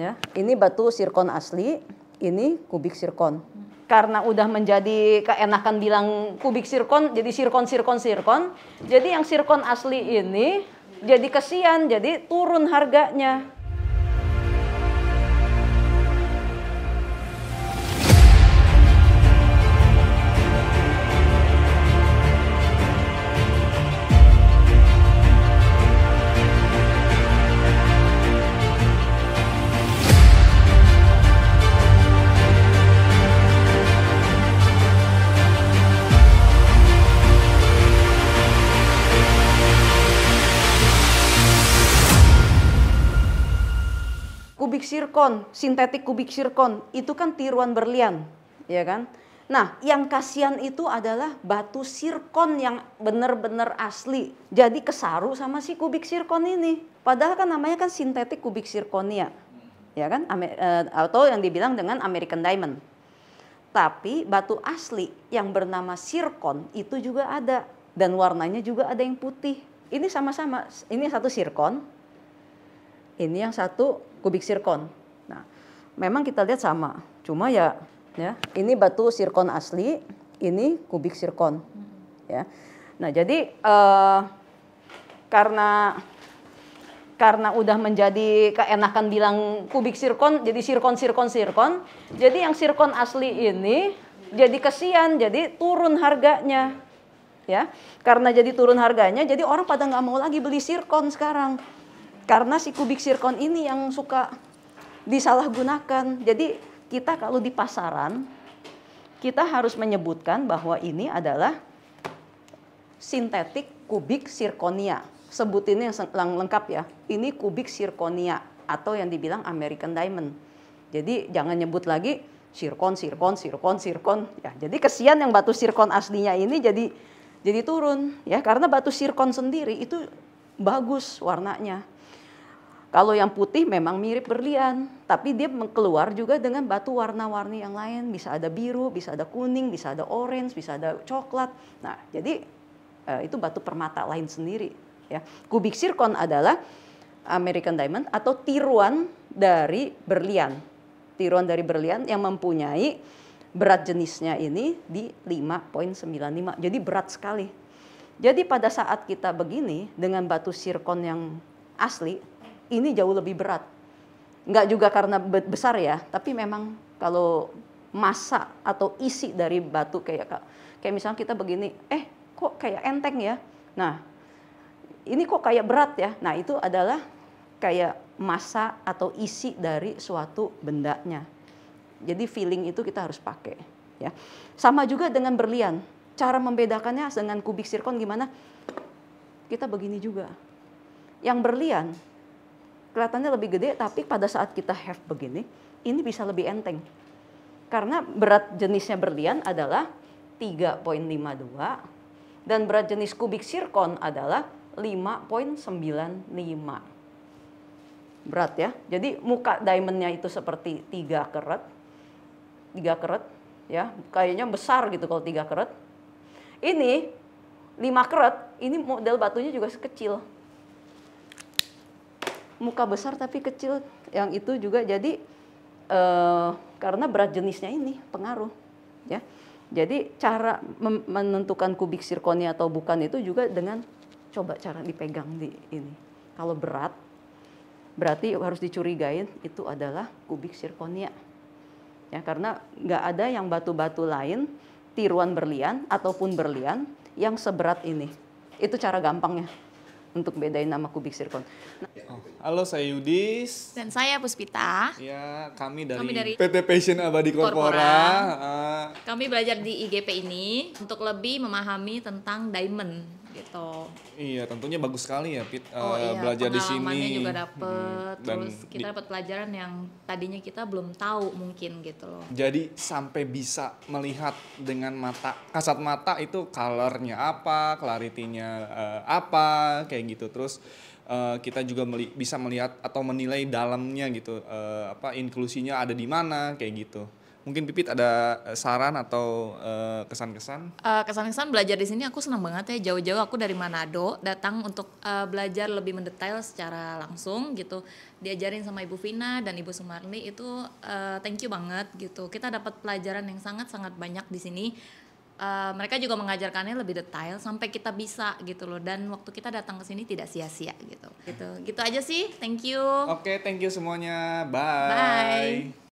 Ya, ini batu sirkon asli, ini kubik sirkon. Karena udah menjadi keenakan bilang kubik sirkon, jadi sirkon, sirkon, sirkon. Jadi yang sirkon asli ini jadi kesian, jadi turun harganya. Kubik sirkon, sintetik kubik sirkon, itu kan tiruan berlian, ya kan? Nah, yang kasihan itu adalah batu sirkon yang benar-benar asli. Jadi kesaru sama si kubik sirkon ini. Padahal kan namanya kan sintetik kubik sirkonia. Ya kan? Eh, atau yang dibilang dengan American Diamond. Tapi batu asli yang bernama sirkon itu juga ada dan warnanya juga ada yang putih. Ini sama-sama, ini satu sirkon, ini yang satu kubik sirkon. Nah, memang kita lihat sama, cuma ya, ya ini batu sirkon asli, ini kubik sirkon, ya. Nah, jadi eh, karena karena udah menjadi keenakan bilang kubik sirkon, jadi sirkon, sirkon, sirkon. Jadi yang sirkon asli ini jadi kesian, jadi turun harganya, ya. Karena jadi turun harganya, jadi orang pada nggak mau lagi beli sirkon sekarang karena si kubik sirkon ini yang suka disalahgunakan. Jadi kita kalau di pasaran kita harus menyebutkan bahwa ini adalah sintetik kubik sirkonia. Sebutinnya yang lengkap ya. Ini kubik sirkonia atau yang dibilang American Diamond. Jadi jangan nyebut lagi sirkon, sirkon, sirkon, sirkon. Ya, jadi kesian yang batu sirkon aslinya ini jadi jadi turun ya karena batu sirkon sendiri itu bagus warnanya. Kalau yang putih memang mirip berlian, tapi dia keluar juga dengan batu warna-warni yang lain. Bisa ada biru, bisa ada kuning, bisa ada orange, bisa ada coklat. Nah, jadi eh, itu batu permata lain sendiri. Ya, kubik zircon adalah American diamond atau tiruan dari berlian. Tiruan dari berlian yang mempunyai berat jenisnya ini di 5.95. Jadi berat sekali. Jadi pada saat kita begini dengan batu zircon yang asli, ini jauh lebih berat. Nggak juga karena be- besar ya, tapi memang kalau massa atau isi dari batu kayak kayak misalnya kita begini, eh kok kayak enteng ya. Nah, ini kok kayak berat ya. Nah, itu adalah kayak massa atau isi dari suatu bendanya. Jadi feeling itu kita harus pakai ya. Sama juga dengan berlian. Cara membedakannya dengan kubik zircon gimana? Kita begini juga. Yang berlian kelihatannya lebih gede tapi pada saat kita have begini ini bisa lebih enteng. Karena berat jenisnya berlian adalah 3.52 dan berat jenis kubik zircon adalah 5.95 berat ya. Jadi muka diamondnya itu seperti 3 karat 3 karat ya. Kayaknya besar gitu kalau 3 karat ini 5 karat ini model batunya juga kecil muka besar tapi kecil. Yang itu juga jadi eh, karena berat jenisnya ini pengaruh ya. Jadi cara menentukan kubik zirconia atau bukan itu juga dengan coba cara dipegang di ini. Kalau berat berarti harus dicurigain itu adalah kubik zirconia ya karena nggak ada yang batu-batu lain tiruan berlian ataupun berlian yang seberat ini. Itu cara gampangnya untuk bedain nama kubik zircon. Halo, saya Yudis. Dan saya Puspita. Ya, kami dari, Kami dari PT Passion Abadi Corpora. Corpora. Ah, Kami belajar di IGP ini untuk lebih memahami tentang diamond gitu. iya, tentunya bagus sekali ya, Pit. Oh eh, iya, belajar di sini. juga dapet. Hmm, dan Terus kita dapat pelajaran yang tadinya kita belum tahu mungkin gitu loh. Jadi sampai bisa melihat dengan mata kasat mata itu colornya apa, clarity-nya eh, apa, kayak gitu. Terus eh, kita juga meli- bisa melihat atau menilai dalamnya gitu, eh, apa inklusinya ada di mana, kayak gitu. Mungkin Pipit ada eh, saran atau eh, kesan-kesan? Eh, kesan-kesan belajar di sini aku senang banget ya jauh-jauh aku dari Manado datang untuk eh, belajar lebih mendetail secara langsung gitu diajarin sama Ibu Vina dan Ibu Sumarli itu eh, thank you banget gitu kita dapat pelajaran yang sangat-sangat banyak di sini Eh, mereka juga mengajarkannya lebih detail sampai kita bisa gitu loh dan waktu kita datang ke sini tidak sia-sia gitu gitu gitu aja sih thank you Oke, thank you semuanya. Bye. Bye.